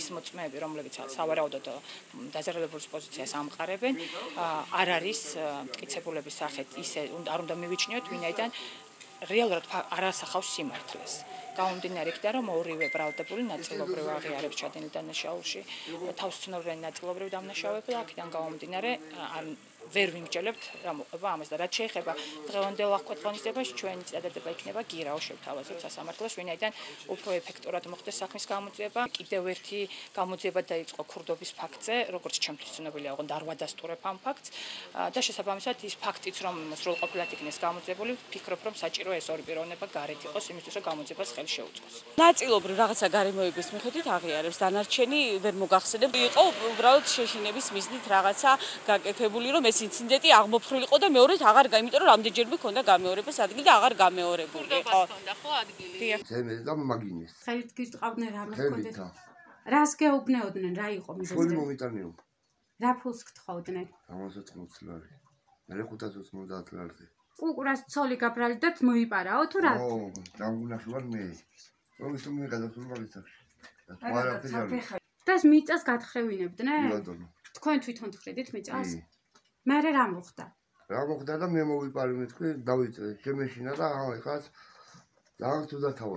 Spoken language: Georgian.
ის მოწმეები, რომლებიც სავარაუდოდ დაზარალებულის პოზიციას ამყარებენ, არ არის მტკიცებულების სახით ისე არ უნდა მივიჩნიოთ, ვინაიდან რეალურად არ ასახავს სიმართლეს. გაუნდინარი იქიდან რომ ორივე ბრალდებული ნაწილობრივ აღიარებს ჩადენილ დანაშაულში თავს ცნობენ ნაწილობრივ დამნაშავებელ აქედან გაუნდინარე არ ვერ ვიმჯელებთ რა მოყვება ამას და რაც შეეხება დღევანდელ აღკვეთილონისებას ჩვენი წადადება იქნება გირაო შევთავაზოთ სასამართლოს ვინაიდან უფრო ეფექტურად მოხდეს საქმის გამოძიება კიდევ ერთი გამოძიება დაიწყო ქურდობის ფაქტზე როგორც ჩემთვის ცნობილია ოღონდ არ ვადასტურებ ამ ფაქტს. და შესაბამისად ის ფაქტიც რომ სრულყოფილად იქნეს გამოძიებული ვფიქრობ რომ საჭირო ეს ორი პიროვნება გარეთ იყოს იმისთვის რომ გამოძიებას ხელი შეუწყოს ნაწილობრივ რაღაცა გარემოების მიხედვით აღიარებს დანარჩენი ვერ მოგახსენებ იყო უბრალოდ შეშინების მიზნით რაღაცა გაკეთებული რომ ეს ინციდენტი აღმოფრილიყო და მეორედ აღარ გაი, იმიტომ რომ რამდენჯერ მქონდა გამეორებას ადგილი და აღარ გამეორებული იყო. ხონდა ხო ადგილი? თემეს და მაგინეს. ხელით გისწავდნენ რა მქონდეთ? რას გეუბნეოდნენ, რა იყო მიზეზი? ფული მომიტანიო. რა ფულს გთხოვდნენ? 70 ლარი. მე 590 ლარი. კუკურას ცოლი გაბრალდათ მოიპარაო თუ რა? ო, დამგუნაში ვარ მე. რომ ისო მე გადასულ მაგისახში. და სხვა რა ფერი. დას მიწას გათხრევინებდნენ? ბატონო. თქვენ თვითონ თხრიდით მიწას? მერე რა მოხდა? რა მოხდა და მე მოვიპარი მეთქვი დავიწე შემეშინა და ხას ძალიან თუ დათავა